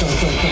go go